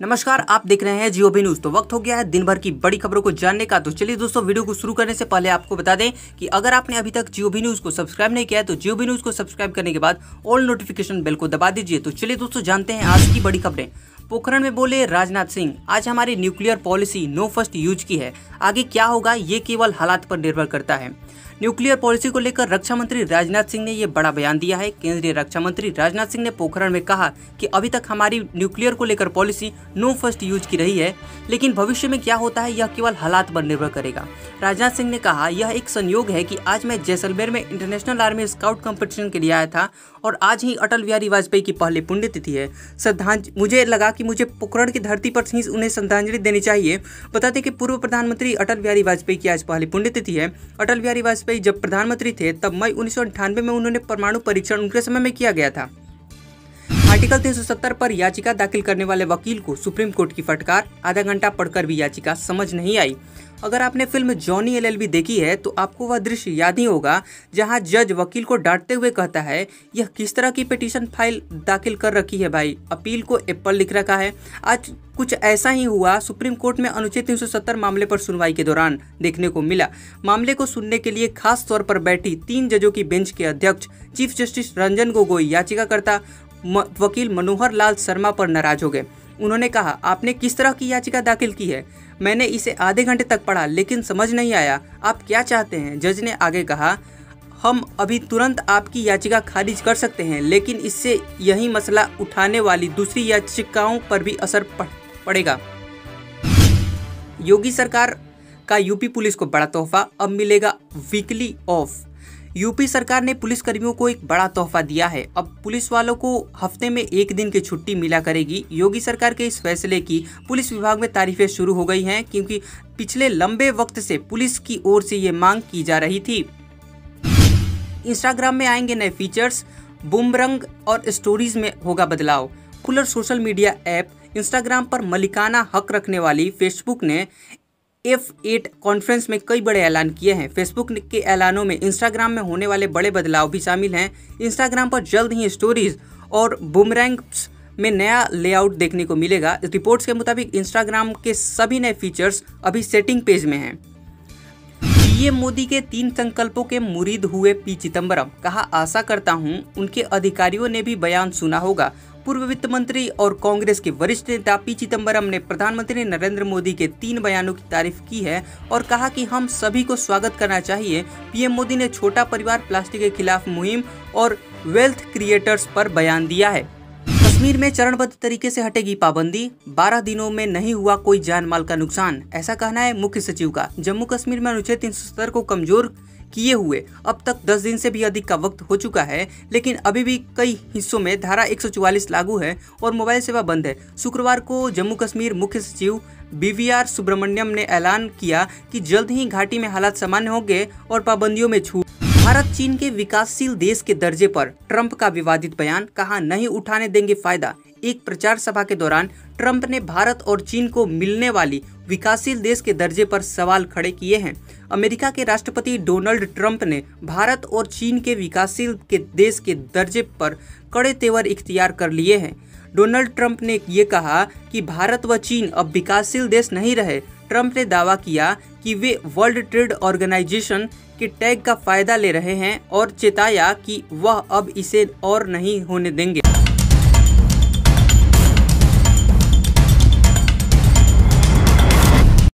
नमस्कार, आप देख रहे हैं जियो भी न्यूज़। तो वक्त हो गया है दिन भर की बड़ी खबरों को जानने का। तो चलिए दोस्तों, वीडियो को शुरू करने से पहले आपको बता दें कि अगर आपने अभी तक जियो भी न्यूज़ को सब्सक्राइब नहीं किया है तो जियो न्यूज़ को सब्सक्राइब करने के बाद ऑल नोटिफिकेशन बेल को दबा दीजिए। तो चलिए दोस्तों, जानते हैं आज की बड़ी खबरें। पोखरण में बोले राजनाथ सिंह, आज हमारी nuclear policy no first use की है। आगे क्या होगा, ये केवल हालात पर निर्भर करता है। न्यूक्लियर पॉलिसी को लेकर रक्षा मंत्री राजनाथ सिंह ने ये बड़ा बयान दिया है। केंद्रीय रक्षा मंत्री राजनाथ सिंह ने पोखरण में कहा कि अभी तक हमारी न्यूक्लियर को लेकर पॉलिसी नो फ़र्स्ट यूज़ की रही है, लेकिन भविष्य में क्या होता है, यह केवल हालात पर निर्भर करेगा। राजनाथ सिंह ने कहा, यह एक संयोग है कि आज मैं जैसलमेर में इंटरनेशनल आर्मी स्काउट कंपटीशन के लिए आया था और आज ही अटल बिहारी वाजपेयी की पहली पुण्यतिथि है। श्रद्धांजलि मुझे लगा कि मुझे पोखरण की धरती पर ही उन्हें श्रद्धांजलि देनी चाहिए। बता दें कि पूर्व प्रधानमंत्री अटल बिहारी वाजपेयी की आज पहली पुण्यतिथि है। अटल बिहारी वाजपेयी जब प्रधानमंत्री थे, तब मई उन्नीस में उन्होंने परमाणु परीक्षण उनके समय में किया गया था। आर्टिकल 370 पर याचिका दाखिल करने वाले वकील को सुप्रीम कोर्ट की फटकार। आधा घंटा पढ़कर भी याचिका, समझ नहीं आई। अगर आपने फ़िल्म जॉनी एलएलबी देखी है तो आपको वह दृश्य याद ही होगा, जहाँ जज वकील को डांटते हुए कहता है, यह किस तरह की पिटीशन फ़ाइल दाखिल कर रखी है भाई? अपील को एप्पल लिख रखा है। आज कुछ ऐसा ही हुआ, सुप्रीम कोर्ट में अनुच्छेद 370 मामले पर सुनवाई के दौरान देखने को मिला। मामले को सुनने के लिए खास तौर पर बैठी तीन जजों की बेंच के अध्यक्ष, चीफ जस्टिस रंजन गोगोई, याचिकाकर्ता वकील मनोहर लाल शर्मा पर नाराज़ हो गए। उन्होंने कहा, आपने किस तरह की याचिका दाखिल की है? मैंने इसे आधे घंटे तक पढ़ा, लेकिन समझ नहीं आया। आप क्या चाहते हैं? जज ने आगे कहा, हम अभी तुरंत आपकी याचिका खारिज कर सकते हैं, लेकिन इससे यही मसला उठाने वाली दूसरी याचिकाओं पर भी असर पड़ेगा। योगी सरकार का यूपी पुलिस को बड़ा तोहफा। अब मिलेगा वीकली ऑफ़। यूपी सरकार ने पुलिस कर्मियों को एक बड़ा तोहफा दिया है। अब पुलिस वालों को हफ़्ते में एक दिन की छुट्टी मिला करेगी। योगी सरकार के इस फैसले की पुलिस विभाग में तारीफें शुरू हो गई हैं, क्योंकि पिछले लंबे वक्त से पुलिस की ओर से ये मांग की जा रही थी। इंस्टाग्राम में आएँगे नए फीचर्स, बुमरंग और स्टोरीज में होगा बदलाव। खुलर सोशल मीडिया ऐप, इंस्टाग्राम पर मलिकाना हक रखने वाली फेसबुक ने एफ़ एट कॉन्फ्रेंस में कई बड़े ऐलान किए हैं। फेसबुक के ऐलानों में इंस्टाग्राम में होने वाले बड़े बदलाव भी शामिल हैं। इंस्टाग्राम पर जल्द ही स्टोरीज और बुमरैंग्स में नया लेआउट देखने को मिलेगा। रिपोर्ट्स के मुताबिक इंस्टाग्राम के सभी नए फीचर्स अभी सेटिंग पेज में हैं। पीएम मोदी के तीन संकल्पों के मुरीद हुए पी चिदम्बरम कहा, आशा करता हूँ उनके अधिकारियों ने भी बयान सुना होगा। पूर्व वित्त मंत्री और कांग्रेस के वरिष्ठ नेता पी चिदम्बरम ने प्रधानमंत्री नरेंद्र मोदी के तीन बयानों की तारीफ़ की है और कहा कि हम सभी को स्वागत करना चाहिए। पीएम मोदी ने छोटा परिवार प्लास्टिक के खिलाफ मुहिम और वेल्थ क्रिएटर्स पर बयान दिया है। कश्मीर में चरणबद्ध तरीके से हटेगी पाबंदी। 12 दिनों में नहीं हुआ कोई जान माल का नुकसान, ऐसा कहना है मुख्य सचिव का। जम्मू कश्मीर में अनुच्छेद तीन सौ सत्तर को कमज़ोर किए हुए अब तक 10 दिन से भी अधिक का वक्त हो चुका है, लेकिन अभी भी कई हिस्सों में धारा 144 लागू है और मोबाइल सेवा बंद है। शुक्रवार को जम्मू कश्मीर मुख्य सचिव बीवीआर सुब्रमण्यम ने ऐलान किया कि जल्द ही घाटी में हालात सामान्य होंगे और पाबंदियों में छूट भारत चीन के विकासशील देश के दर्जे पर ट्रंप का विवादित बयान, कहा, नहीं उठाने देंगे फ़ायदा। एक प्रचार सभा के दौरान ट्रंप ने भारत और चीन को मिलने वाली विकासशील देश के दर्जे पर सवाल खड़े किए हैं। अमेरिका के राष्ट्रपति डोनाल्ड ट्रंप ने भारत और चीन के विकासशील के देश के दर्जे पर कड़े तेवर इख्तियार कर लिए हैं। डोनाल्ड ट्रंप ने ये कहा कि भारत व चीन अब विकासशील देश नहीं रहे ट्रंप ने दावा किया कि वे वर्ल्ड ट्रेड ऑर्गेनाइजेशन के टैग का फ़ायदा ले रहे हैं और चेताया कि वह अब इसे और नहीं होने देंगे।